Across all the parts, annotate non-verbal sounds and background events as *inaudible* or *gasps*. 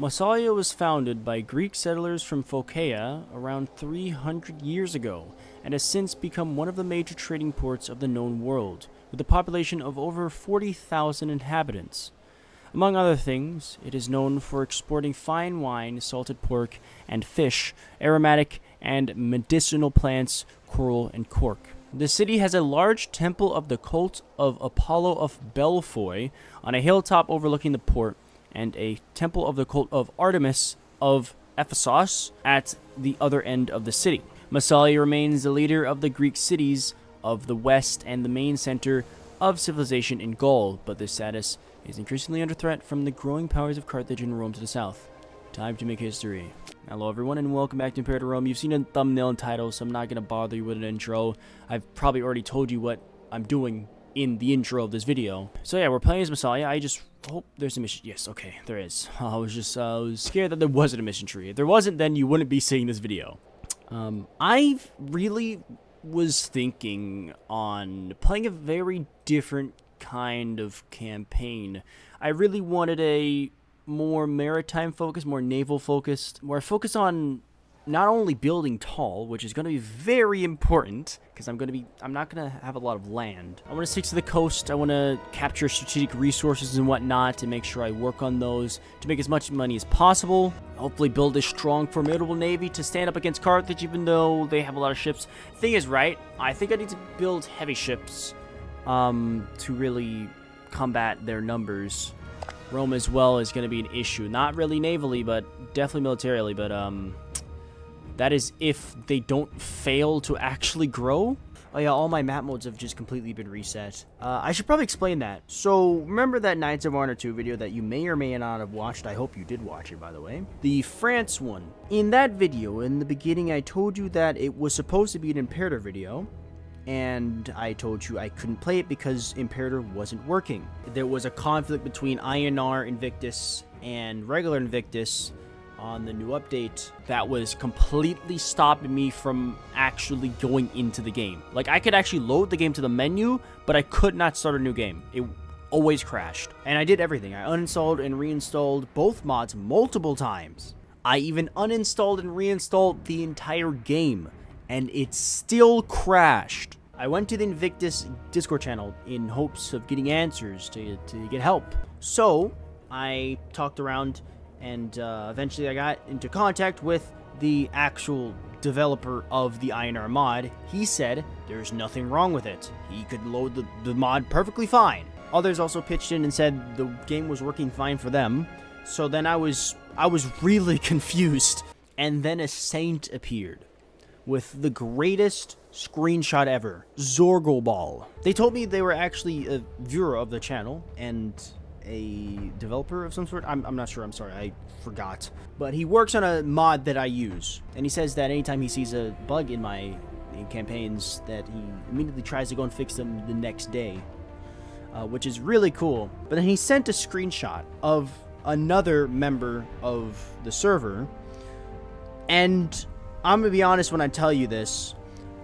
Massalia was founded by Greek settlers from Phocaea around 300 years ago and has since become one of the major trading ports of the known world, with a population of over 40,000 inhabitants. Among other things, it is known for exporting fine wine, salted pork, and fish, aromatic and medicinal plants, coral, and cork. The city has a large temple of the cult of Apollo of Delphoi on a hilltop overlooking the port, and a temple of the cult of Artemis of Ephesus at the other end of the city. Massalia remains the leader of the Greek cities of the west and the main center of civilization in Gaul, but this status is increasingly under threat from the growing powers of Carthage and Rome to the south. Time to make history. Hello everyone and welcome back to Imperator Rome. You've seen a thumbnail and title, so I'm not going to bother you with an intro. I've probably already told you what I'm doing in the intro of this video. So yeah, we're playing as Massalia. I just hope there's a mission. Yes, okay, there is. *laughs* I was just uh, I was scared that there wasn't a mission tree. If there wasn't, then you wouldn't be seeing this video. Um, I really was thinking on playing a very different kind of campaign. I really wanted a more maritime focused, more naval focused, more focused on not only building tall, which is going to be very important, because I'm going to be, I'm not going to have a lot of land. I want to stick to the coast. I want to capture strategic resources and whatnot to make sure I work on those to make as much money as possible. Hopefully build a strong, formidable navy to stand up against Carthage, even though they have a lot of ships. Thing is, right, I think I need to build heavy ships um, to really combat their numbers. Rome as well is going to be an issue. Not really navally, but definitely militarily, but um that is if they don't fail to actually grow. Oh yeah, all my map modes have just completely been reset. Uh, I should probably explain that. So, remember that Knights of Honor 2 video that you may or may not have watched? I hope you did watch it, by the way. The France one. In that video, in the beginning, I told you that it was supposed to be an Imperator video, and I told you I couldn't play it because Imperator wasn't working. There was a conflict between INR Invictus and regular Invictus, on the new update that was completely stopping me from actually going into the game. Like, I could actually load the game to the menu, but I could not start a new game. It always crashed. And I did everything. I uninstalled and reinstalled both mods multiple times. I even uninstalled and reinstalled the entire game, and it still crashed. I went to the Invictus Discord channel in hopes of getting answers to, to get help. So, I talked around and uh, eventually I got into contact with the actual developer of the INR mod. He said there's nothing wrong with it. He could load the, the mod perfectly fine. Others also pitched in and said the game was working fine for them. So then I was I was really *laughs* confused. And then a saint appeared with the greatest screenshot ever, Zorgoball. They told me they were actually a viewer of the channel and a developer of some sort. I'm, I'm not sure. I'm sorry. I forgot. But he works on a mod that I use. And he says that anytime he sees a bug in my in campaigns that he immediately tries to go and fix them the next day. Uh, which is really cool. But then he sent a screenshot of another member of the server. And I'm going to be honest when I tell you this.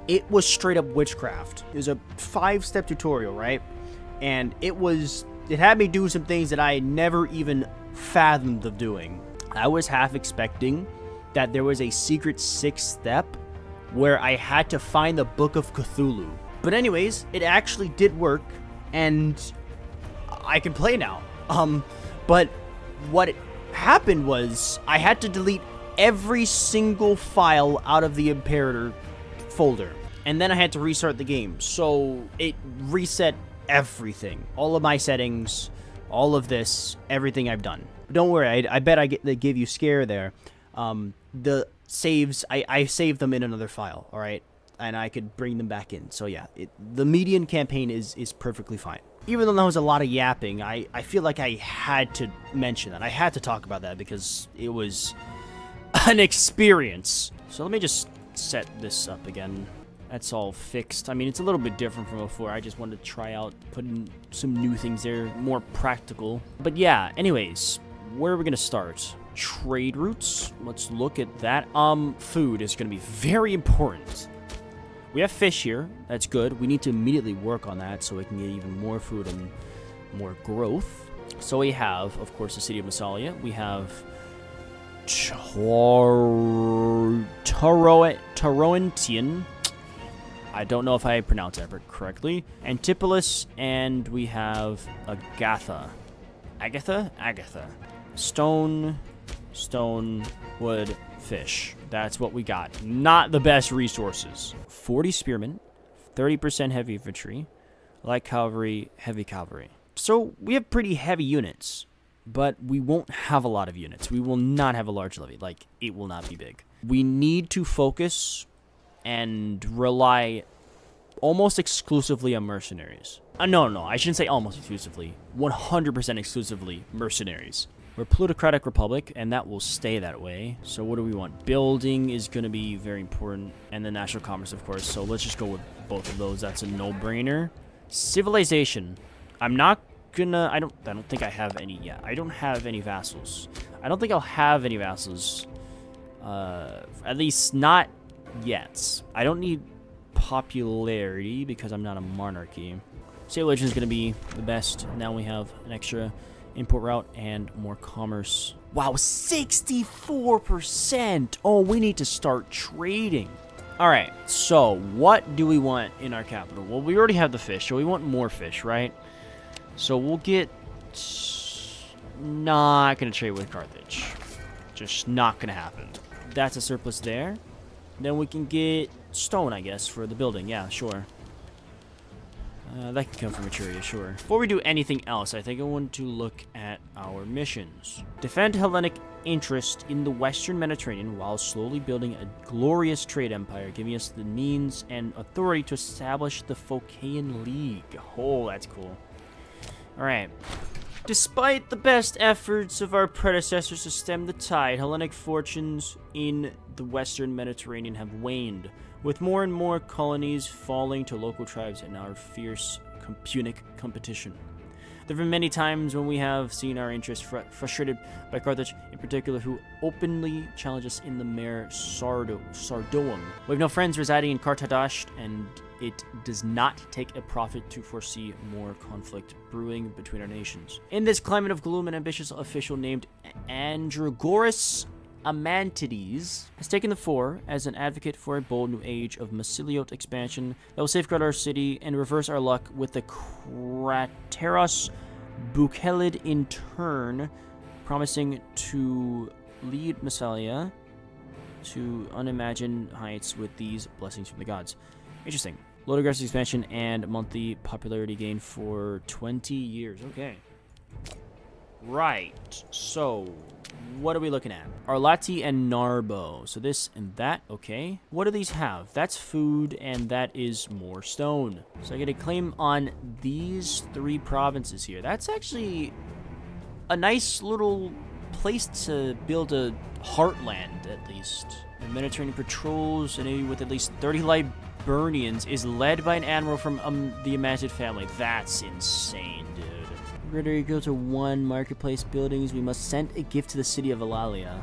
It was straight up witchcraft. It was a five-step tutorial, right? And it was it had me do some things that I had never even fathomed of doing. I was half expecting that there was a secret sixth step where I had to find the Book of Cthulhu. But anyways, it actually did work, and I can play now. Um, but what happened was I had to delete every single file out of the Imperator folder. And then I had to restart the game. So it reset everything. All of my settings, all of this, everything I've done. But don't worry, I, I bet I get, they give you scare there. Um, the saves, I, I saved them in another file, all right? And I could bring them back in. So yeah, it, the median campaign is, is perfectly fine. Even though that was a lot of yapping, I, I feel like I had to mention that. I had to talk about that because it was an experience. So let me just set this up again that's all fixed. I mean, it's a little bit different from before. I just wanted to try out putting some new things there, more practical. But yeah, anyways, where are we going to start? Trade routes. Let's look at that. Um, food is going to be very important. We have fish here. That's good. We need to immediately work on that so we can get even more food and more growth. So we have, of course, the city of Massalia. We have Taroentian. I don't know if I pronounced that correctly. Antipolis, and we have Agatha. Agatha? Agatha. Stone, stone, wood, fish. That's what we got. Not the best resources. 40 spearmen, 30% heavy infantry, light cavalry, heavy cavalry. So we have pretty heavy units, but we won't have a lot of units. We will not have a large levy. Like, it will not be big. We need to focus and rely almost exclusively on mercenaries. Uh, no, no, I shouldn't say almost exclusively. 100% exclusively mercenaries. We're plutocratic republic, and that will stay that way. So what do we want? Building is going to be very important, and the national commerce, of course. So let's just go with both of those. That's a no-brainer. Civilization. I'm not gonna. I don't. I don't think I have any yet. I don't have any vassals. I don't think I'll have any vassals. Uh, at least not yet. I don't need popularity because I'm not a monarchy. State religion is going to be the best. Now we have an extra import route and more commerce. Wow, 64%! Oh, we need to start trading. Alright, so what do we want in our capital? Well, we already have the fish, so we want more fish, right? So we'll get... Not going to trade with Carthage. Just not going to happen. That's a surplus there. Then we can get stone, I guess, for the building. Yeah, sure. Uh, that can come from Etruria, sure. Before we do anything else, I think I want to look at our missions. Defend Hellenic interest in the western Mediterranean while slowly building a glorious trade empire, giving us the means and authority to establish the Phocaean League. Oh, that's cool. Alright. Despite the best efforts of our predecessors to stem the tide, Hellenic fortunes in the western Mediterranean have waned, with more and more colonies falling to local tribes in our fierce Punic competition. There have been many times when we have seen our interests fr frustrated by Carthage, in particular, who openly challenge us in the mare Sardo Sardoum. We have no friends residing in Carthage, and it does not take a prophet to foresee more conflict brewing between our nations. In this climate of gloom, an ambitious official named Andragoras Amantides has taken the fore as an advocate for a bold new age of Massaliote expansion that will safeguard our city and reverse our luck with the Crateros Bukhelid in turn, promising to lead Massalia to unimagined heights with these blessings from the gods. Interesting. Aggressive expansion and monthly popularity gain for 20 years. Okay. Right. So, what are we looking at? Arlati and Narbo. So this and that, okay. What do these have? That's food, and that is more stone. So I get a claim on these three provinces here. That's actually a nice little place to build a heartland, at least. The Mediterranean patrols, and maybe with at least 30 Liburnians, is led by an admiral from um, the Imagined family. That's insane. Ritter equal to one marketplace buildings. We must send a gift to the city of Alalia.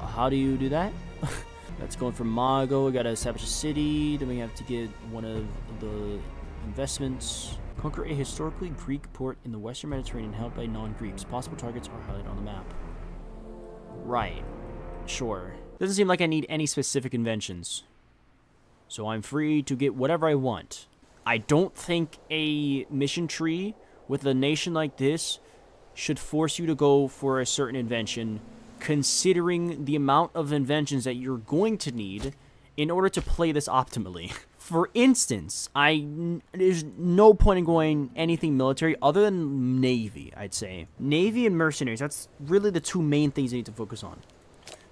Uh, how do you do that? *laughs* That's going for Mago. We gotta establish a city. Then we have to get one of the investments. Conquer a historically Greek port in the western Mediterranean held by non-Greeks. Possible targets are highlighted on the map. Right. Sure. Doesn't seem like I need any specific inventions. So I'm free to get whatever I want. I don't think a mission tree with a nation like this should force you to go for a certain invention considering the amount of inventions that you're going to need in order to play this optimally. *laughs* For instance, I there's no point in going anything military other than navy, I'd say. Navy and mercenaries, that's really the two main things you need to focus on.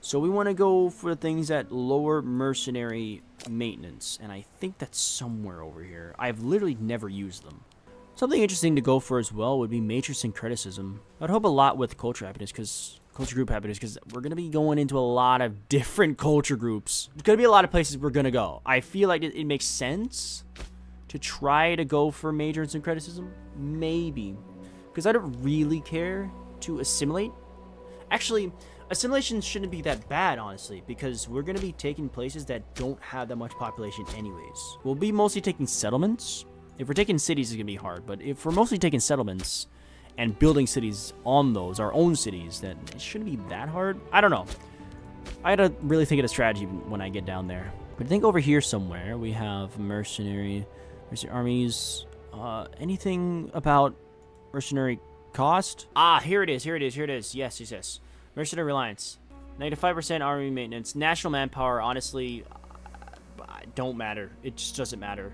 So we want to go for things that lower mercenary maintenance, and I think that's somewhere over here. I've literally never used them. Something interesting to go for as well would be major syncreticism. I'd hope a lot with culture happiness because culture group happiness because we're gonna be going into a lot of *laughs* different culture groups. There's gonna be a lot of places we're gonna go. I feel like it, it makes sense to try to go for major syncreticism, maybe, because I don't really care to assimilate. Actually, assimilation shouldn't be that bad, honestly, because we're gonna be taking places that don't have that much population anyways. We'll be mostly taking settlements if we're taking cities, it's going to be hard, but if we're mostly taking settlements, and building cities on those, our own cities, then it shouldn't be that hard. I don't know. I gotta really think of a strategy when I get down there. But I think over here somewhere we have mercenary, mercenary armies. Uh, anything about mercenary cost? Ah, here it is, here it is, here it is. Yes, yes, yes. Mercenary reliance. Negative 5% army maintenance. National manpower, honestly, uh, don't matter. It just doesn't matter.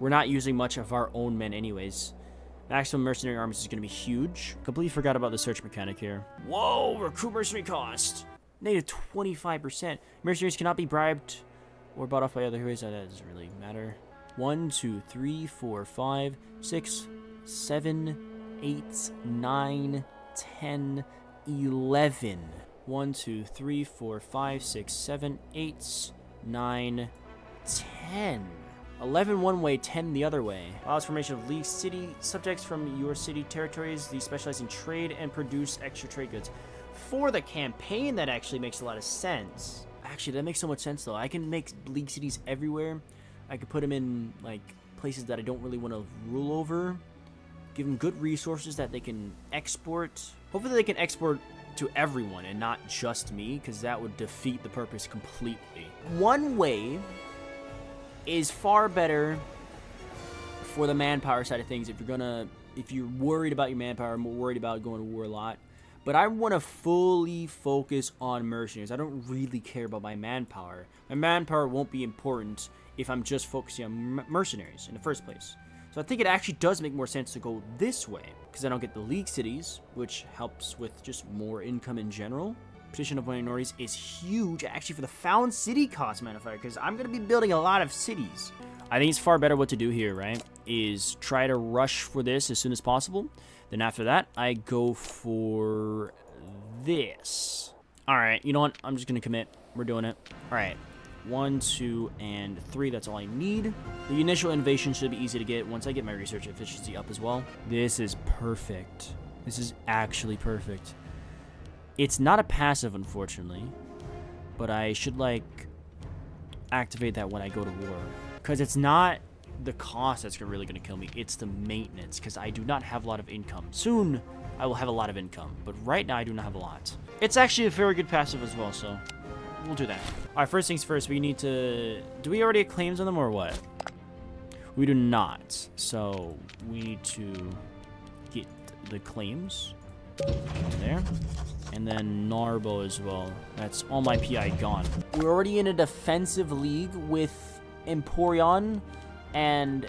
We're not using much of our own men anyways. Maximum mercenary armies is going to be huge. Completely forgot about the search mechanic here. Whoa, recruit mercenary cost. Negative 25%. Mercenaries cannot be bribed or bought off by other heroes. That doesn't really matter. 1, 2, 3, 4, 5, 6, 7, 8, 9, 10, 11. 1, 2, 3, 4, 5, 6, 7, 8, 9, 10. 11 one way, 10 the other way. Allows formation of league city subjects from your city territories. These specialize in trade and produce extra trade goods. For the campaign, that actually makes a lot of sense. Actually, that makes so much sense, though. I can make league cities everywhere. I could put them in, like, places that I don't really want to rule over. Give them good resources that they can export. Hopefully they can export to everyone and not just me, because that would defeat the purpose completely. One way is far better for the manpower side of things if you're gonna if you're worried about your manpower, more worried about going to war a lot. But I want to fully focus on mercenaries. I don't really care about my manpower. My manpower won't be important if I'm just focusing on mercenaries in the first place. So I think it actually does make more sense to go this way, because I don't get the league cities, which helps with just more income in general. Petition of minorities is huge, actually, for the found city cost modifier, because I'm going to be building a lot of cities. I think it's far better what to do here, right? Is try to rush for this as soon as possible. Then after that, I go for this. All right, you know what? I'm just going to commit. We're doing it. All right, one, two, and three. That's all I need. The initial innovation should be easy to get once I get my research efficiency up as well. This is perfect. This is actually perfect. It's not a passive, unfortunately, but I should, like, activate that when I go to war. Because it's not the cost that's really going to kill me. It's the maintenance, because I do not have a lot of income. Soon, I will have a lot of income, but right now I do not have a lot. It's actually a very good passive as well, so we'll do that. All right, first things first, we need to... Do we already have claims on them or what? We do not, so we need to get the claims there. And then Narbo as well. That's all my PI gone. We're already in a defensive league with Emporion and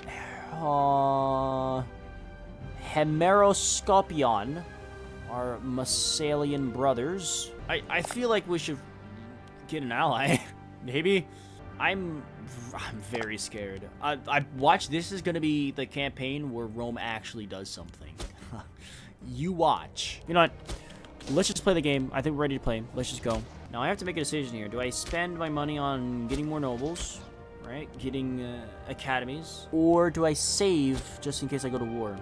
uh, Hemeroscopion, our Massalian brothers. I, I feel like we should get an ally. *laughs* Maybe. I'm I'm very scared. I, I watch. This is going to be the campaign where Rome actually does something. *laughs* you watch. You know what? Let's just play the game. I think we're ready to play. Let's just go. Now, I have to make a decision here. Do I spend my money on getting more nobles, right? Getting uh, academies? Or do I save just in case I go to war?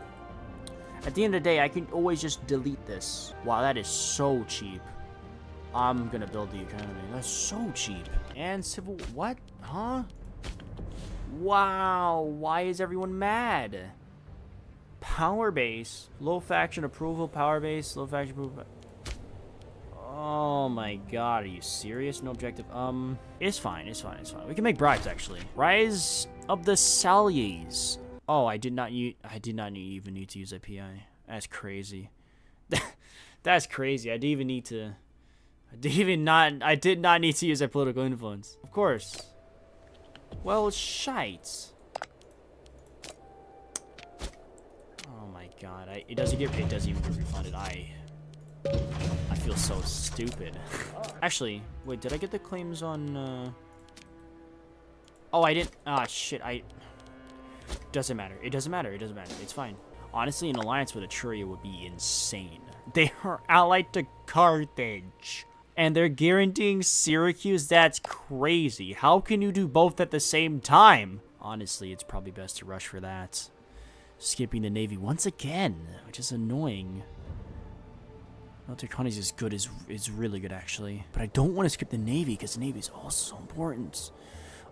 At the end of the day, I can always just delete this. Wow, that is so cheap. I'm gonna build the academy. That's so cheap. And civil... What? Huh? Wow, why is everyone mad? Power base. Low faction approval, power base, low faction approval... Oh my god, are you serious? No objective. Um, it's fine, it's fine, it's fine. We can make bribes, actually. Rise of the Saliers. Oh, I did not use, I did not even need to use a PI. That's crazy. *laughs* That's crazy. I didn't even need to, I did *laughs* even not, I did not need to use a political influence. Of course. Well, shite. Oh my god, I, it doesn't get, it doesn't even get refunded. I feel so stupid. Actually, wait, did I get the claims on, uh... Oh, I didn't... Ah, shit, I... Doesn't matter. It doesn't matter. It doesn't matter. It's fine. Honestly, an alliance with Etruria would be insane. *laughs* They are allied to Carthage. And they're guaranteeing Syracuse? That's crazy. How can you do both at the same time? Honestly, it's probably best to rush for that. Skipping the Navy once again, which is annoying. Military economy is good, is, is really good actually. But I don't want to skip the Navy because the Navy is also important.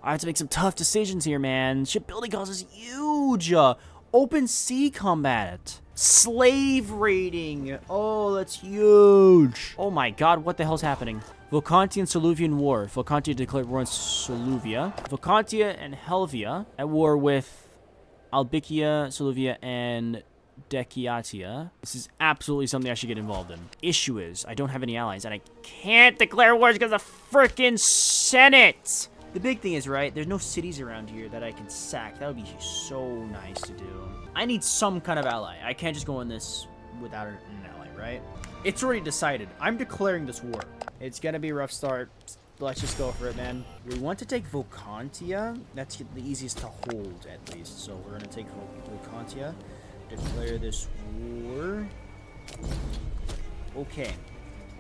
I have to make some tough decisions here, man. Shipbuilding cost is huge. Uh, Open sea combat. Slave raiding. Oh, that's huge. Oh my god, what the hell's happening? Volcantia and Soluvian War. Volcantia declared war on Soluvia. Volcantia and Helvia at war with Albicia, Soluvia, and Deciatia. This is absolutely something I should get involved in. Issue is, I don't have any allies, and I can't declare wars because of freaking Senate! The big thing is, right, there's no cities around here that I can sack. That would be so nice to do. I need some kind of ally. I can't just go in this without an ally, right? It's already decided. I'm declaring this war. It's gonna be a rough start. Let's just go for it, man. We want to take Volcantia. That's the easiest to hold, at least. So we're gonna take Volcantia. Declare this war. Okay.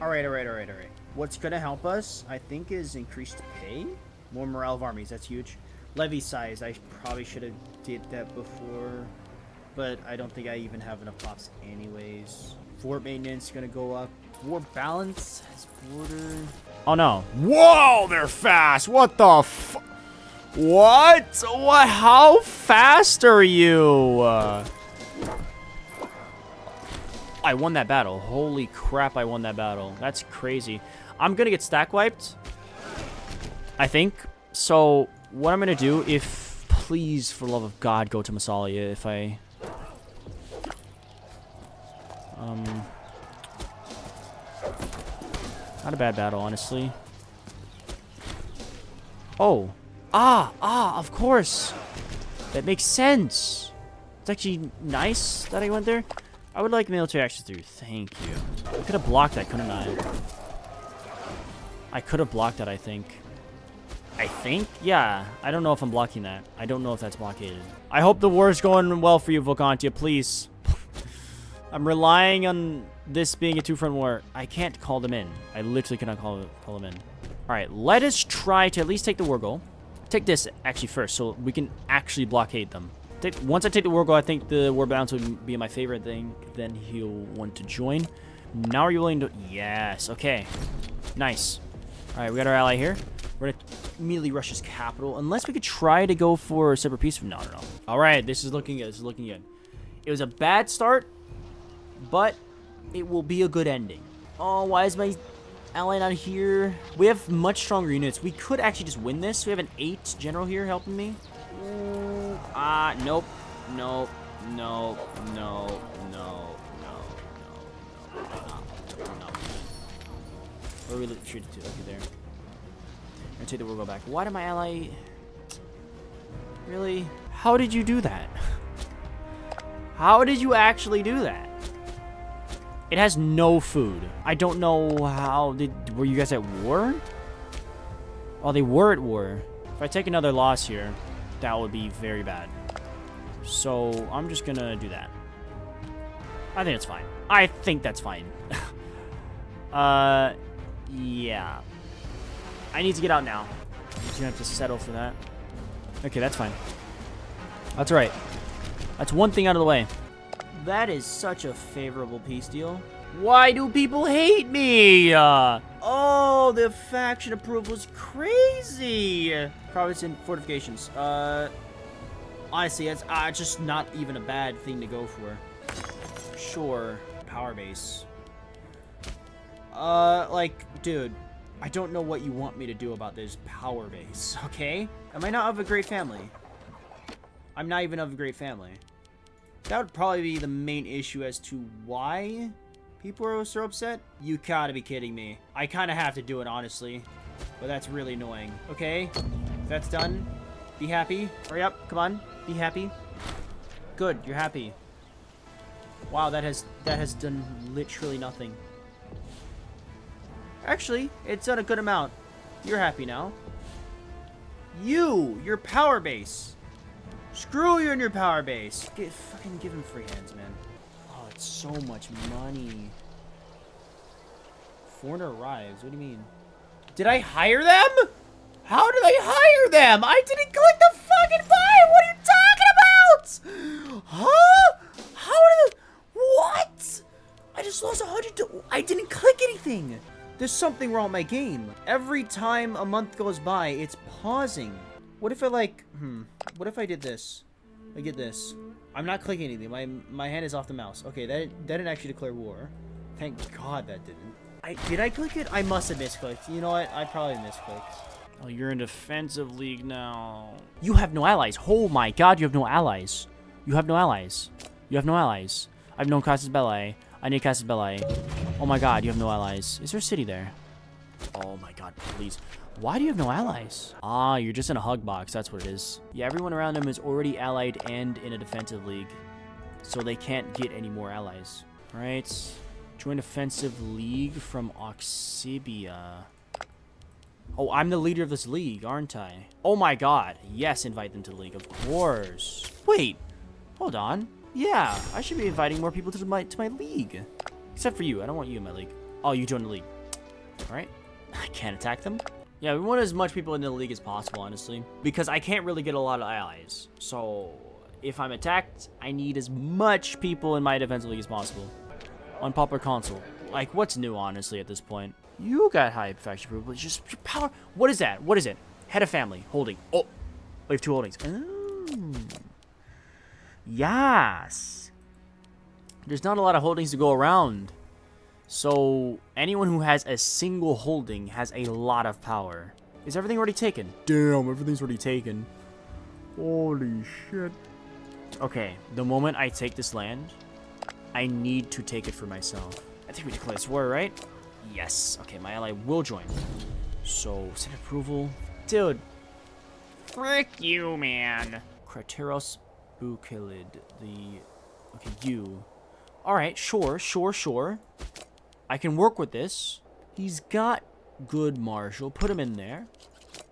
Alright, alright, alright, alright. What's gonna help us, I think, is increased pay. More morale of armies, that's huge. Levy size, I probably should have did that before. But I don't think I even have enough pops anyways. Fort maintenance gonna go up. War balance has border. Oh no. Whoa, they're fast. What the f- What? What? How fast are you? Uh, I won that battle. Holy crap, I won that battle. That's crazy. I'm gonna get stack wiped. I think. So, what I'm gonna do, if... Please, for love of God, go to Massalia if I... Um... Not a bad battle, honestly. Oh. Ah, ah, of course. That makes sense. It's actually nice that I went there. I would like military action through. Thank you. I could have blocked that, couldn't I? I could have blocked that, I think. I think? Yeah. I don't know if I'm blocking that. I don't know if that's blockaded. I hope the war is going well for you, Volcantia, please. *laughs* I'm relying on this being a two-front war. I can't call them in. I literally cannot call, call them in. All right, let us try to at least take the war goal. Take this actually first, so we can actually blockade them. Take, once I take the war goal, I think the war balance would be my favorite thing. Then he'll want to join. Now are you willing to... Yes, okay. Nice. All right, we got our ally here. We're going to immediately rush his capital. Unless we could try to go for a separate peace. No, no, no. All right, this is looking good. This is looking good. It was a bad start, but it will be a good ending. Oh, why is my ally not here? We have much stronger units. We could actually just win this. We have an 8 general here helping me. Ah, nope. Nope. No. No. No. No. No. No. No. Where we shoot to? Okay, there. I'm take the go back. Why did my ally... Really? How did you do that? *laughs* How did you actually do that? It has no food. I don't know how... Did Were you guys at war? Oh, they were at war. If I take another loss here, that would be very bad. So, I'm just gonna do that. I think it's fine. I think that's fine. *laughs* uh, yeah. I need to get out now. Gonna have to settle for that. Okay, that's fine. That's right. That's one thing out of the way. That is such a favorable peace deal. Why do people hate me? Uh, oh, the faction approval is crazy. Province and fortifications. Uh, honestly, it's uh, just not even a bad thing to go for. Sure, power base. Uh, like, dude, I don't know what you want me to do about this power base, *laughs* okay? Am I not of a great family? I'm not even of a great family. That would probably be the main issue as to why people are so upset. You gotta be kidding me. I kind of have to do it, honestly. But that's really annoying. Okay, that's done. Be happy. Hurry up, come on. Be happy. Good, you're happy. Wow, that has that has done literally nothing. Actually, it's done a good amount. You're happy now. You, your power base. Screw you and your power base. Get, fucking give him free hands, man. So much money. Foreigner arrives. What do you mean? Did I hire them? How did I hire them? I didn't click the fucking buy. What are you talking about? Huh? How did the... What? I just lost a hundred I didn't click anything. There's something wrong with my game. Every time a month goes by, it's pausing. What if I like, hmm, what if I did this? I get this. I'm not clicking anything. My my hand is off the mouse. Okay, that, that didn't actually declare war. Thank God that didn't. I Did I click it? I must have misclicked. You know what? I probably misclicked. Oh, you're in defensive league now. You have no allies. Oh my god, you have no allies. You have no allies. You have no allies. I've known Casus Belli. I need Casus Belli. Oh my god, you have no allies. Is there a city there? Oh my god, please. Why do you have no allies? Ah, you're just in a hug box. That's what it is. Yeah, everyone around him is already allied and in a defensive league. So they can't get any more allies. Alright. Join offensive league from Oxibia. Oh, I'm the leader of this league, aren't I? Oh my god. Yes, invite them to the league, of course. Wait. Hold on. Yeah, I should be inviting more people to my to my league. Except for you. I don't want you in my league. Oh, you join the league. Alright. *laughs* I can't attack them. Yeah, we want as much people in the league as possible, honestly. Because I can't really get a lot of allies. So, if I'm attacked, I need as much people in my defensive league as possible. Unpopular consul. Like, what's new, honestly, at this point? You got high faction approval. but just your power. What is that? What is it? Head of family. Holding. Oh. We have two holdings. Oh. Yes. There's not a lot of holdings to go around. So, anyone who has a single holding has a lot of power. Is everything already taken? Damn, everything's already taken. Holy shit. Okay, the moment I take this land, I need to take it for myself. I think we declare this war, right? Yes. Okay, my ally will join. So, send approval. Dude. Frick you, man. Crateros Bukilid. The... Okay, you. Alright, sure, sure, sure. I can work with this. He's got good marshal. Put him in there.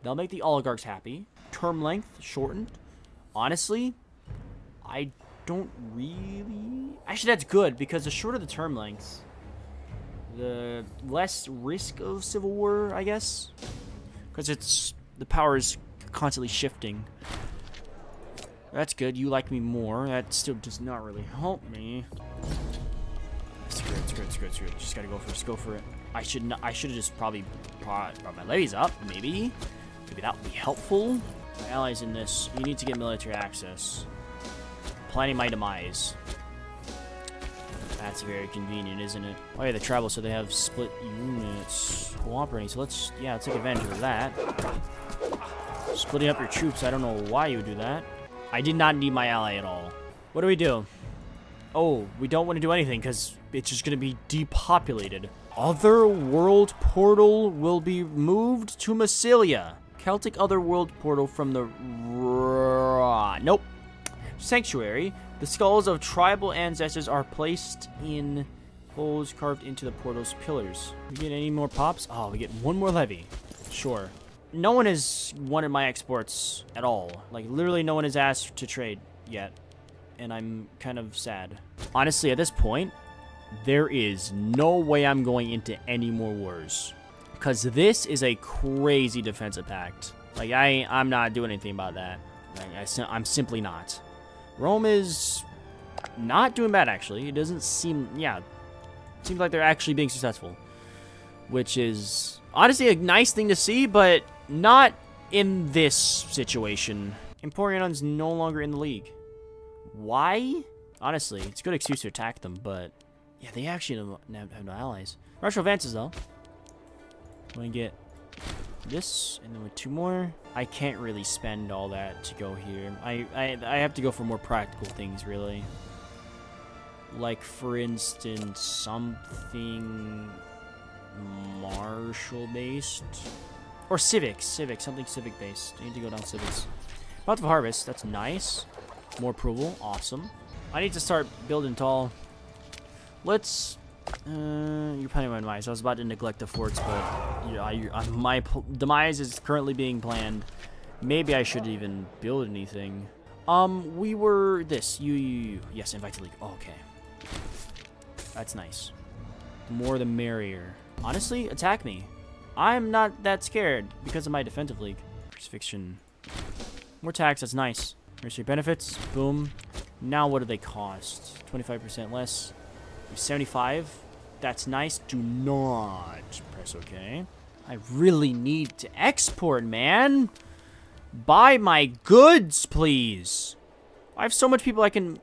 They'll make the oligarchs happy. Term length shortened. Honestly, I don't really... Actually, that's good, because the shorter the term lengths, the less risk of civil war, I guess. Because it's... The power is constantly shifting. That's good. You like me more. That still does not really help me. Screw it, screw it, screw it, screw it. Just gotta go for it. Go for it. I should not, I should have just probably brought, brought my levies up, maybe. Maybe that would be helpful. My allies in this, you need to get military access. Planning my demise. That's very convenient, isn't it? Oh yeah, the travel, so they have split units cooperating. So let's, yeah, take advantage of that. Splitting up your troops, I don't know why you would do that. I did not need my ally at all. What do we do? Oh, we don't want to do anything because it's just going to be depopulated. Otherworld portal will be moved to Massilia. Celtic Otherworld portal from the... Nope. Sanctuary. The skulls of tribal ancestors are placed in holes carved into the portal's pillars. We get any more pops? Oh, we get one more levy. Sure. No one has wanted my exports at all. Like, literally no one has asked to trade yet and I'm kind of sad. Honestly, at this point, there is no way I'm going into any more wars. Because this is a crazy defensive pact. Like, I, I'm not doing anything about that. Like, I, I'm simply not. Rome is not doing bad, actually. It doesn't seem, yeah, seems like they're actually being successful. Which is, honestly, a nice thing to see, but not in this situation. Emporion's no longer in the league. Why? Honestly, it's a good excuse to attack them, but... Yeah, they actually have no allies. Marshal advances, though. I'm gonna get this, and then with two more, I can't really spend all that to go here. I, I, I have to go for more practical things, really. Like, for instance, something martial-based? Or civic, civic, something civic-based. I need to go down civics. About to harvest, that's nice. More approval. Awesome. I need to start building tall. Let's... Uh, you're planning my demise. I was about to neglect the forts, but yeah, I, I, my demise is currently being planned. Maybe I should even build anything. Um, we were this. You, you, you. Yes, invite to league. Oh, okay. That's nice. The more the merrier. Honestly, attack me. I'm not that scared because of my defensive league. Crucifixion. More tax, that's nice. Your benefits. Boom. Now what do they cost? 25% less. 75. That's nice. Do not press OK. I really need to export, man. Buy my goods, please. I have so much people I can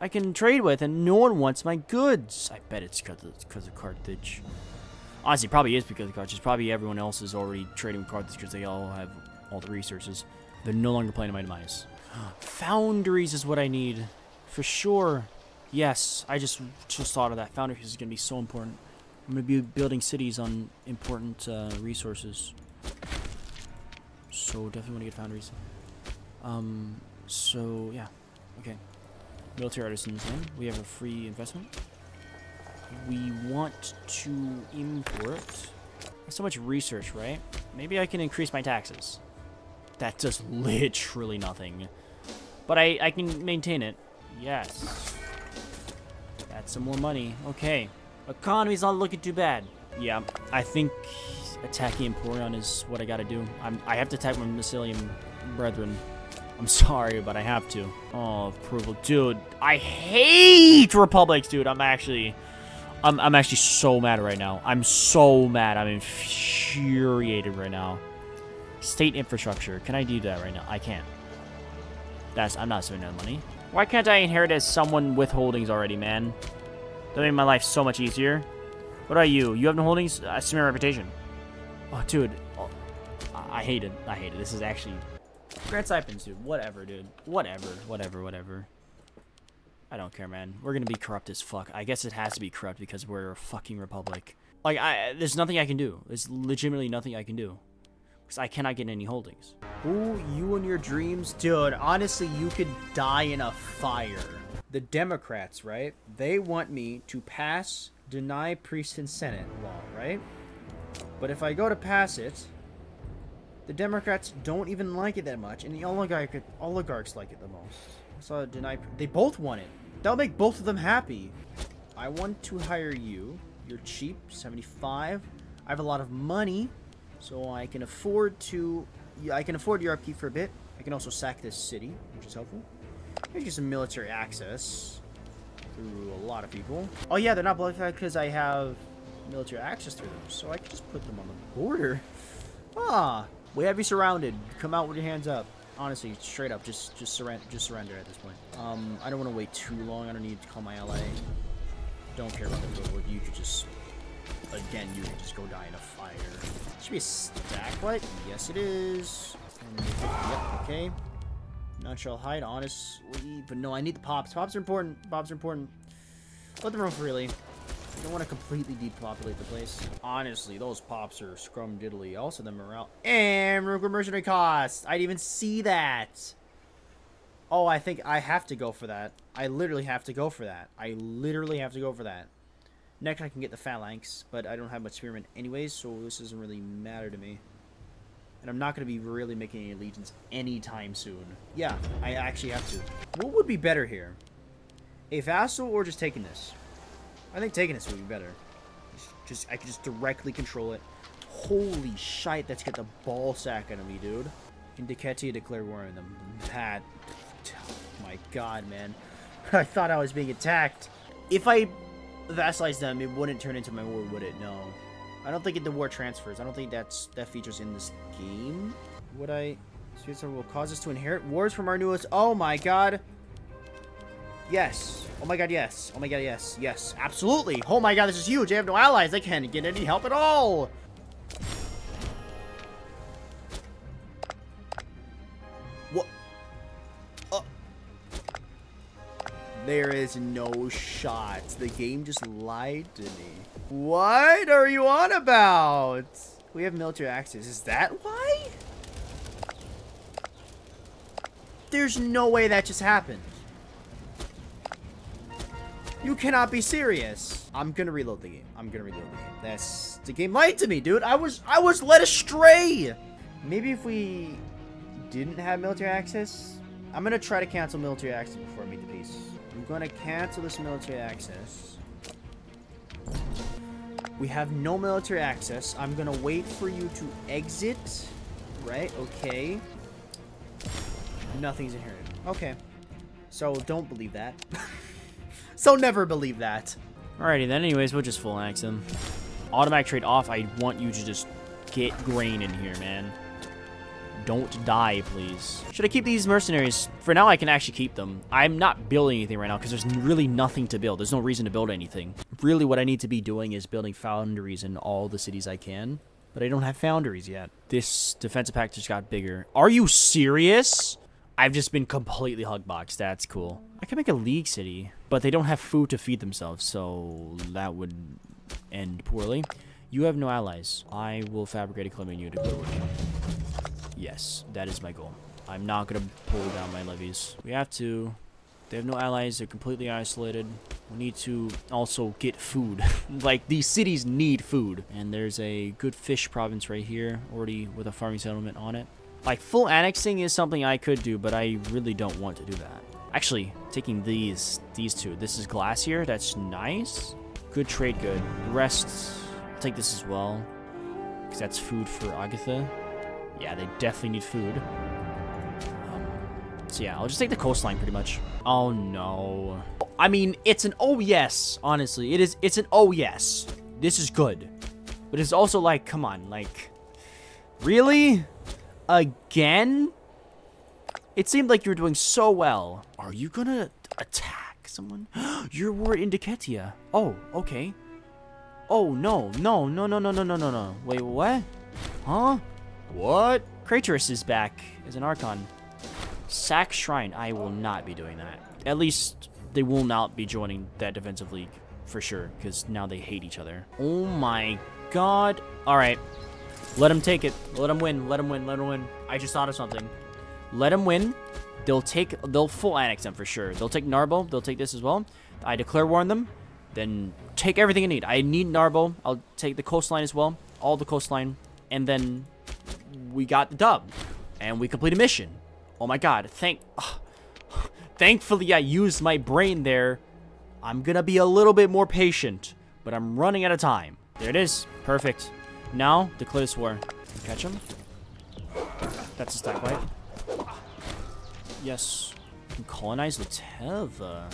I can trade with, and no one wants my goods. I bet it's because of Carthage. Honestly, probably is because of Carthage. Probably everyone else is already trading with Carthage because they all have all the resources. They're no longer playing to my demise. Foundries is what I need. For sure. Yes, I just just thought of that. Foundries is going to be so important. I'm going to be building cities on important uh, resources. So definitely want to get foundries. Um, so yeah, okay. Military artisans then. We have a free investment. We want to import. So much research, right? Maybe I can increase my taxes. That does *laughs* literally nothing. But I, I can maintain it. Yes. That's some more money. Okay. Economy's not looking too bad. Yeah, I think attacking Emporion is what I gotta do. I'm, I have to attack my Mycelium brethren. I'm sorry, but I have to. Oh, approval. Dude, I hate republics, dude. I'm actually... I'm, I'm actually so mad right now. I'm so mad. I'm infuriated right now. State infrastructure. Can I do that right now? I can't. That's... I'm not spending that money. Why can't I inherit as someone with holdings already, man? That made my life so much easier. What are you? You have no holdings? I my reputation. Oh, dude. Oh, I hate it. I hate it. This is actually Grant stipends, dude. Whatever, dude. Whatever. Whatever, whatever. I don't care, man. We're gonna be corrupt as fuck. I guess it has to be corrupt because we're a fucking republic. Like, I, there's nothing I can do. There's legitimately nothing I can do. Because I cannot get any holdings. Ooh, you and your dreams? Dude, honestly, you could die in a fire. The Democrats, right? They want me to pass deny priest and senate law, right? But if I go to pass it, the Democrats don't even like it that much, and the oligarch oligarchs like it the most. So deny. They both want it. That'll make both of them happy. I want to hire you. You're cheap, 75. I have a lot of money, so I can afford to. I can afford your upkeep for a bit. I can also sack this city, which is helpful. I get some military access through a lot of people. Oh yeah, they're not blocked because I have military access through them, so I can just put them on the border. *laughs* Ah, we have you surrounded. Come out with your hands up. Honestly, straight up, just just surrender, just surrender at this point. Um, I don't want to wait too long. I don't need to call my ally. Don't care about the road. You could just, again, you could just go die in a fire. Should be a stack what? Yes, it is. And, yep, okay. Not shall hide, honestly, but no, I need the pops. Pops are important. Pops are important. Let them run freely. I don't want to completely depopulate the place. Honestly, those pops are scrum diddly. Also, the morale and mercenary costs. I didn't even see that. Oh, I think I have to go for that. I literally have to go for that. I literally have to go for that. Next, I can get the phalanx, but I don't have much spearmen anyways, so this doesn't really matter to me. And I'm not going to be really making any legions anytime soon. Yeah, I actually have to. What would be better here? A vassal or just taking this? I think taking this would be better. Just, I could just directly control it. Holy shite, that's got the ball sack out of me, dude. In Decati declare war on them. That, oh my god, man. *laughs* I thought I was being attacked. If I vassalize them, it wouldn't turn into my war, would it? No. I don't think it, the war transfers. I don't think that's that features in this game. Would I? Sweetser will cause us to inherit wars from our newest. Oh my god. Yes. Oh my god, yes. Oh my god, yes. Yes, absolutely. Oh my god, this is huge. I have no allies. I can't get any help at all. There is no shot. The game just lied to me. What are you on about? We have military access. Is that why? There's no way that just happened. You cannot be serious. I'm gonna reload the game. I'm gonna reload the game. That's the game lied to me, dude. I was I was led astray. Maybe if we didn't have military access, I'm gonna try to cancel military access before I make the peace. I'm gonna cancel this military access. We have no military access. I'm gonna wait for you to exit. Right? Okay. Nothing's inherited. Okay. So don't believe that. *laughs* So never believe that. Alrighty then, anyways, we'll just full axe him. Automatic trade off, I want you to just get grain in here, man. Don't die, please. Should I keep these mercenaries? For now, I can actually keep them. I'm not building anything right now because there's really nothing to build. There's no reason to build anything. Really, what I need to be doing is building foundries in all the cities I can. But I don't have foundries yet. This defensive pack just got bigger. Are you serious? I've just been completely hugboxed. That's cool. I can make a league city, but they don't have food to feed themselves, so that would end poorly. You have no allies. I will fabricate a you to go with you. Yes, that is my goal. I'm not going to pull down my levies. We have to. They have no allies. They're completely isolated. We need to also get food. *laughs* like, these cities need food. And there's a good fish province right here, already with a farming settlement on it. Like, full annexing is something I could do, but I really don't want to do that. Actually, taking these, these two. This is Glacier. That's nice. Good trade good. The rest, I'll take this as well. Because that's food for Agatha. Yeah, they definitely need food. Um, so yeah, I'll just take the coastline pretty much. Oh no. I mean, it's an oh yes, honestly. It is, it's an oh yes. This is good. But it's also like, come on, like, really? Again? It seemed like you were doing so well. Are you gonna attack someone? *gasps* You're war in Deketia. Oh, okay. Oh, no, no, no, no, no, no, no, no, no. Wait, what? Huh? What? Kratos is back as an Archon. Sack Shrine. I will not be doing that. At least they will not be joining that defensive league for sure, because now they hate each other. Oh my god. All right. Let them take it. Let them win. Let them win. Let them win. I just thought of something. Let them win. They'll take, they'll full annex them for sure. They'll take Narbo. They'll take this as well. I declare war on them. Then take everything I need. I need Narbo. I'll take the coastline as well. All the coastline. And then we got the dub. And we complete a mission. Oh my god. Thank... thankfully, I used my brain there. I'm gonna be a little bit more patient. But I'm running out of time. There it is. Perfect. Now, declare this war. Catch him. That's a stack wipe. Yes. Colonize Liteva.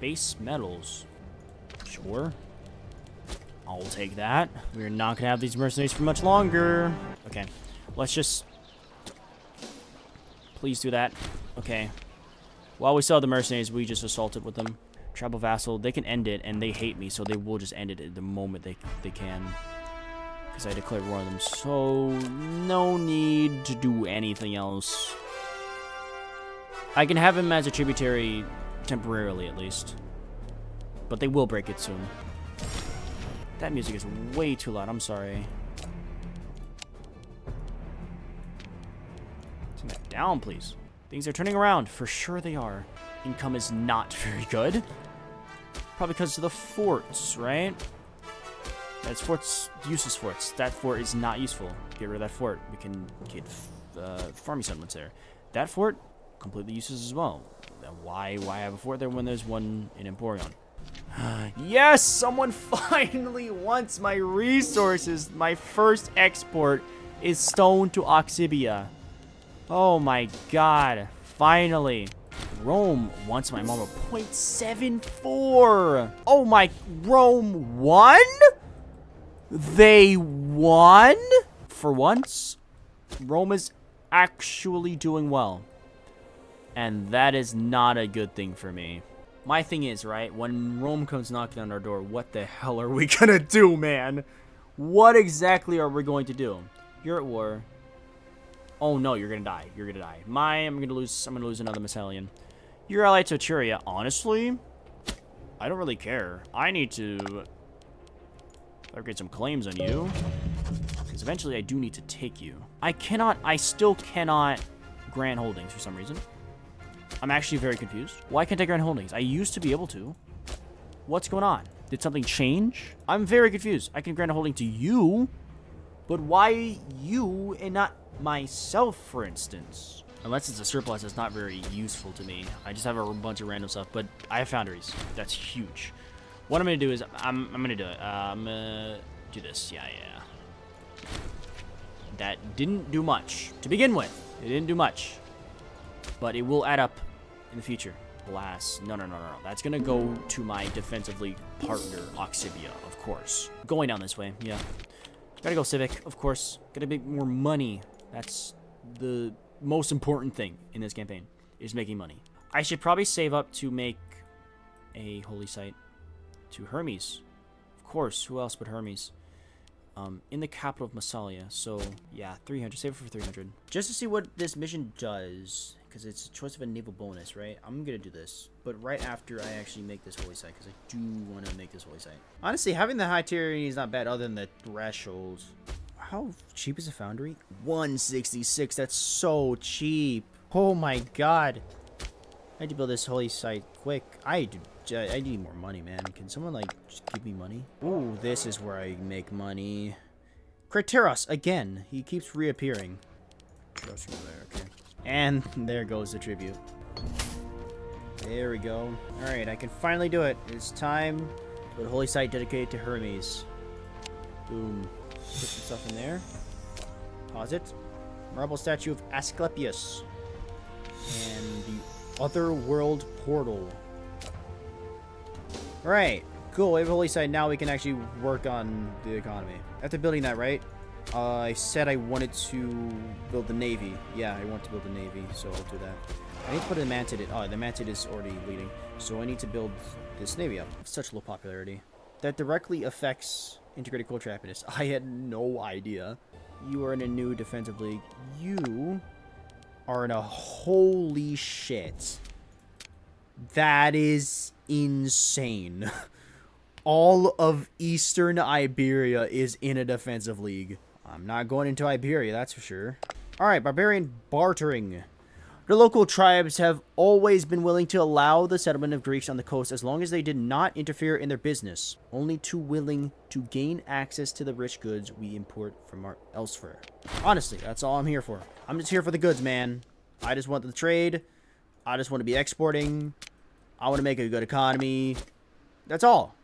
Base metals. Sure. I'll take that. We're not going to have these mercenaries for much longer. Okay. Let's just... Please do that. Okay. While we have the mercenaries, we just assaulted with them. Tribal vassal, they can end it, and they hate me, so they will just end it at the moment they, they can. Because I declared war on them, so no need to do anything else. I can have him as a tributary temporarily, at least. But they will break it soon. That music is way too loud. I'm sorry. Turn that down, please. Things are turning around. For sure they are. Income is not *laughs* very good. Probably because of the forts, right? That's forts, useless forts. That fort is not useful. Get rid of that fort. We can get uh, farming settlements there. That fort, completely useless as well. Why, why have a fort there when there's one in Emporion? Yes, someone *laughs* finally wants my resources. My first export is stone to Oxibia. Oh my god. Finally. Rome wants my mama 0.74. Oh my, Rome won? They won? For once, Rome is actually doing well. And that is not a good thing for me. My thing is, right, when Rome comes knocking on our door, what the hell are we *laughs* gonna do, man? What exactly are we going to do? You're at war. Oh no, you're gonna die. You're gonna die. My, I'm gonna lose. I'm gonna lose another Massalian. You're allied to Turia. Honestly, I don't really care. I need to fabricate some claims on you, because eventually I do need to take you. I cannot. I still cannot grant holdings for some reason. I'm actually very confused. Why can't I grant holdings? I used to be able to. What's going on? Did something change? I'm very confused. I can grant a holding to you, but why you and not myself, for instance? Unless it's a surplus, it's not very useful to me. I just have a bunch of random stuff, but I have foundries. That's huge. What I'm going to do is, I'm, I'm going to do it. Uh, I'm going to do this. Yeah, yeah. That didn't do much. To begin with, it didn't do much. But it will add up in the future. Alas, no, no, no, no, no. That's gonna go to my defensively partner, Oxibia, of course. Going down this way, yeah. Gotta go Civic, of course. Gotta make more money. That's the most important thing in this campaign is making money. I should probably save up to make a holy site to Hermes. Of course, who else but Hermes? Um, in the capital of Massalia. So, yeah, 300. Save it for 300. Just to see what this mission does, because it's a choice of a naval bonus, right? I'm going to do this, but right after I actually make this holy site, because I do want to make this holy site. Honestly, having the high tyranny is not bad, other than the thresholds. How cheap is a foundry? 166. That's so cheap. Oh my god. I need to build this holy site quick. I do. I need more money, man. Can someone, like, just give me money? Ooh, this is where I make money. Crateros, again. He keeps reappearing. Trust me there, okay. And there goes the tribute. There we go. Alright, I can finally do it. It's time for the holy site dedicated to Hermes. Boom. Put some stuff in there. Pause it. Marble statue of Asclepius. And the other world Portal. Alright. Cool. We have a holy site. Now we can actually work on the economy. After building that, right? Uh, I said I wanted to build the navy. Yeah, I want to build the navy, so I'll do that. I need to put a mantid in. Oh, the mantid is already leading. So I need to build this navy up. Such low popularity. That directly affects integrated culture happiness. *laughs* I had no idea. You are in a new defensive league. You are in a holy shit. That is insane. *laughs* All of Eastern Iberia is in a defensive league. I'm not going into Iberia, that's for sure. Alright, barbarian bartering. The local tribes have always been willing to allow the settlement of Greeks on the coast as long as they did not interfere in their business. Only too willing to gain access to the rich goods we import from our elsewhere. Honestly, that's all I'm here for. I'm just here for the goods, man. I just want the trade. I just want to be exporting. I want to make a good economy. That's all.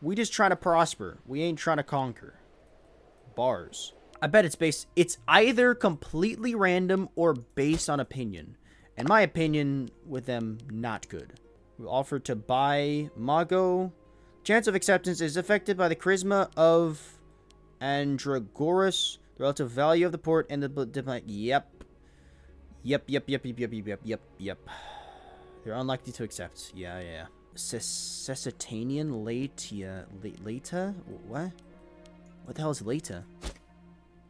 We just trying to prosper. We ain't trying to conquer. Bars. I bet it's based... It's either completely random or based on opinion. And my opinion with them, not good. We offer to buy Mago. Chance of acceptance is affected by the charisma of Andragoras, the relative value of the port, and the diplomat. Yep. Yep, yep, yep, yep, yep, yep, yep, yep. They're unlikely to accept. Yeah, yeah. Cessitanian Latia. Lata? What? What the hell is Lata?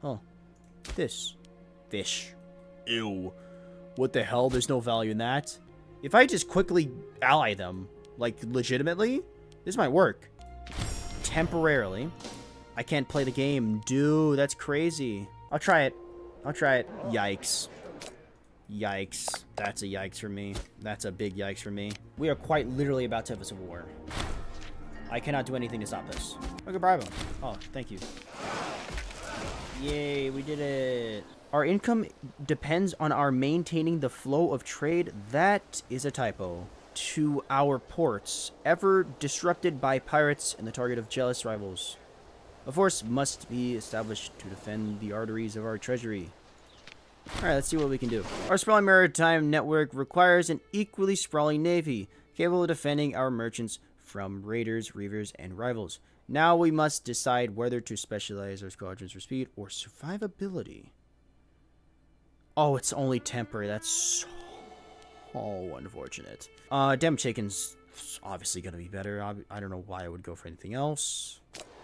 Oh. This. Fish. Ew. What the hell? There's no value in that. If I just quickly ally them, like, legitimately, this might work. Temporarily. I can't play the game. Dude, that's crazy. I'll try it. I'll try it. Yikes. Yikes. That's a yikes for me. That's a big yikes for me. We are quite literally about to have a civil war. I cannot do anything to stop this. I could bribe him. Oh, thank you. Yay, we did it. Our income depends on our maintaining the flow of trade. That is a typo. To our ports, ever disrupted by pirates and the target of jealous rivals. A force must be established to defend the arteries of our treasury. Alright, let's see what we can do. Our sprawling maritime network requires an equally sprawling navy, capable of defending our merchants from raiders, reavers, and rivals. Now we must decide whether to specialize our squadrons for speed or survivability. Oh, it's only temporary. That's so unfortunate. Uh, Dem Chicken's obviously going to be better. I, don't know why I would go for anything else.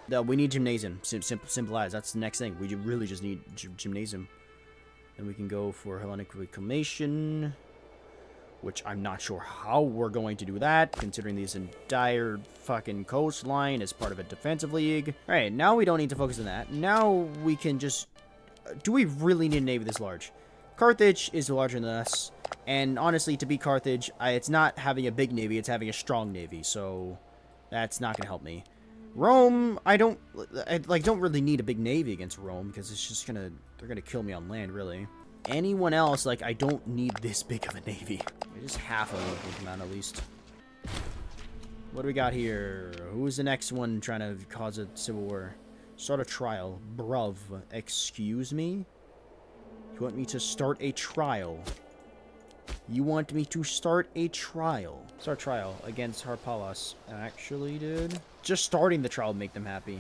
No, we need Gymnasium. Sim simple. That's the next thing. We really just need Gymnasium. And we can go for Hellenic Reclamation. Which I'm not sure how we're going to do that, considering this entire fucking coastline is part of a defensive league. Alright, now we don't need to focus on that. Now we can just... Uh, do we really need a navy this large? Carthage is larger than us. And honestly, to be Carthage, I, it's not having a big navy, it's having a strong navy. So that's not going to help me. Rome, I don't, I, like, don't really need a big navy against Rome, because it's just gonna, they're gonna kill me on land, really. Anyone else, like, I don't need this big of a navy. Just half of a amount, at least. What do we got here? Who's the next one trying to cause a civil war? Start a trial. Bruv. Excuse me? You want me to start a trial? You want me to start a trial. Start trial against Harpalas. Actually, dude. Just starting the trial would make them happy.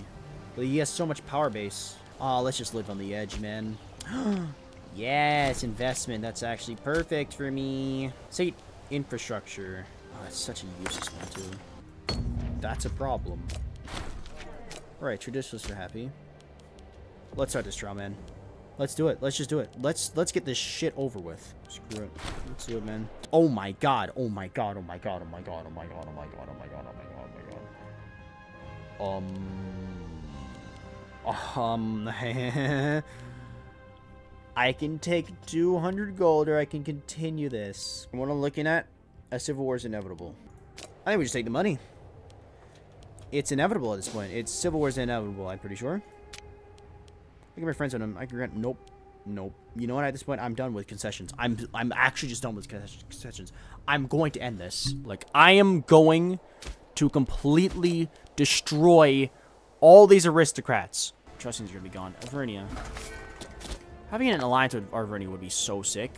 But he has so much power base. Aw, oh, let's just live on the edge, man. *gasps* Yes, investment. That's actually perfect for me. Say infrastructure. Oh, that's such a useless one, too. That's a problem. Alright, traditionalists are happy. Let's start this trial, man. Let's do it. Let's just do it. Let's let's get this shit over with. Screw it. Let's do it, man. Oh my god. Oh my god. Oh my god. Oh my god. Oh my god. Oh my god. Oh my god. Oh my god. Oh my god. Um. Um. *laughs* I can take 200 gold or I can continue this. What I'm looking at, a civil war is inevitable. I think we just take the money. It's inevitable at this point. It's civil war is inevitable, I'm pretty sure. I can be friends with him. I can grant. Nope. Nope. You know what? At this point, I'm done with concessions. I'm I'm actually just done with concessions. I'm going to end this. Like I am going to completely destroy all these aristocrats. Trusting's gonna be gone. Arvernia. Having an alliance with Arvernia would be so sick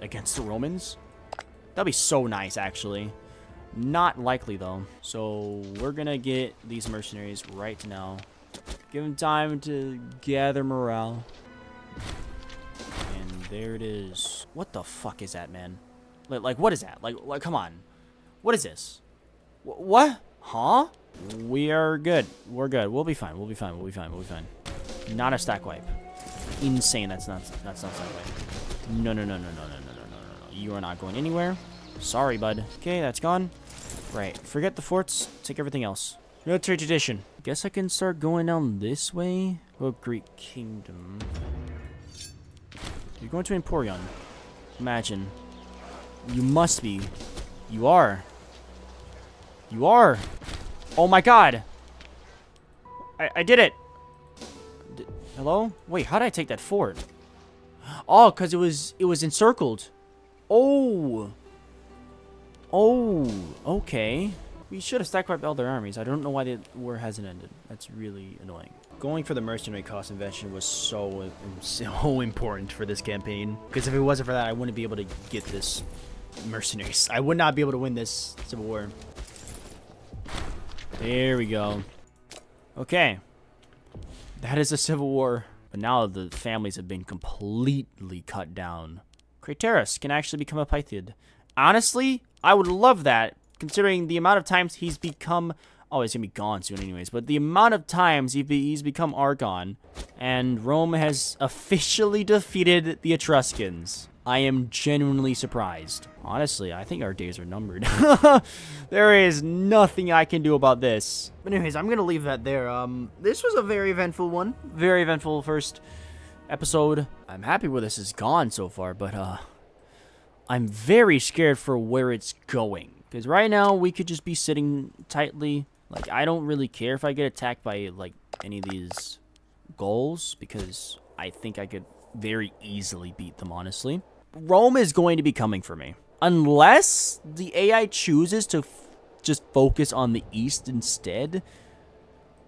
against the Romans. That'd be so nice, actually. Not likely, though. So we're gonna get these mercenaries right now. Give them time to gather morale. And there it is. What the fuck is that, man? Like, like what is that? Like, like, come on. What is this? What? Huh? We are good. We're good. We'll be fine. We'll be fine. We'll be fine. We'll be fine. Not a stack wipe. Insane. That's not. That's not wipe. No, no, no, no, no, no, no, no, no, no. You are not going anywhere. Sorry, bud. Okay, that's gone. Right. Forget the forts. Take everything else. Military tradition. Guess I can start going down this way. Oh, Greek kingdom. You're going to Emporion. Imagine. You must be. You are. You are. Oh my god. I, I did it. Hello? Wait, how did I take that fort? Oh, because it was it was encircled. Oh. Oh, okay. We should have stacked up all their armies. I don't know why the war hasn't ended. That's really annoying. Going for the mercenary cost invention was so so important for this campaign. Because if it wasn't for that, I wouldn't be able to get this mercenaries. I would not be able to win this civil war. There we go. Okay. That is a civil war. But now the families have been completely cut down. Craterus can actually become a Pythid. Honestly, I would love that considering the amount of times he's become... Oh, he's going to be gone soon anyways. But the amount of times he's become Archon, And Rome has *laughs* officially defeated the Etruscans. I am genuinely surprised. Honestly, I think our days are numbered. *laughs* there is nothing I can do about this. But anyways, I'm going to leave that there. Um, This was a very eventful one. Very eventful first episode. I'm happy where this has gone so far, but uh, I'm very scared for where it's going. Because right now, we could just be sitting tightly. Like, I don't really care if I get attacked by, like, any of these Gauls. Because I think I could very easily beat them, honestly. Rome is going to be coming for me. Unless the AI chooses to just focus on the east instead,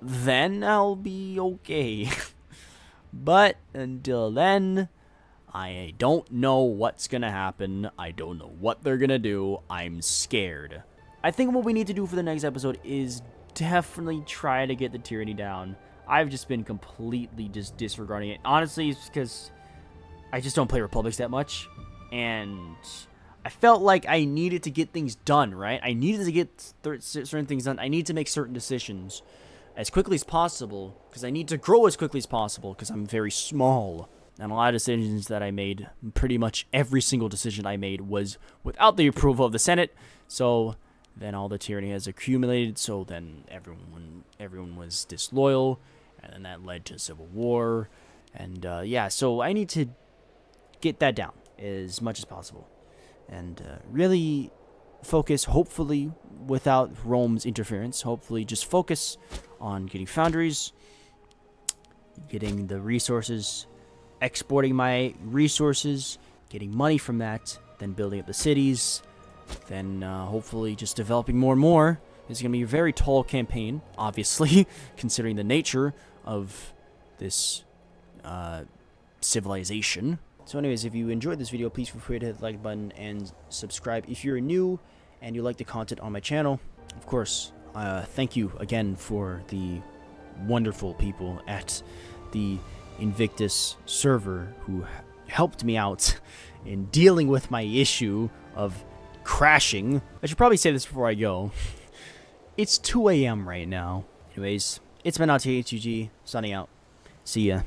then I'll be okay. *laughs* but until then, I don't know what's going to happen. I don't know what they're going to do. I'm scared. I think what we need to do for the next episode is definitely try to get the tyranny down. I've just been completely just disregarding it. Honestly, it's because I just don't play Republics that much. And I felt like I needed to get things done, right? I needed to get certain things done. I need to make certain decisions as quickly as possible because I need to grow as quickly as possible because I'm very small. And a lot of decisions that I made, pretty much every single decision I made was without the approval of the Senate. So then all the tyranny has accumulated. So then everyone everyone was disloyal, and then that led to civil war. And uh, yeah, so I need to get that down as much as possible, and uh, really focus. Hopefully, without Rome's interference. Hopefully, just focus on getting foundries, getting the resources exporting my resources, getting money from that, then building up the cities, then uh, hopefully just developing more and more. It's going to be a very tall campaign, obviously, *laughs* considering the nature of this uh, civilization. So anyways, if you enjoyed this video, please feel free to hit the like button and subscribe if you're new and you like the content on my channel. Of course, uh, thank you again for the wonderful people at the Invictus server who helped me out *laughs* in dealing with my issue of crashing. I should probably say this before I go. *laughs* It's 2 a.m. right now. Anyways, it's been Alton, signing out. See ya.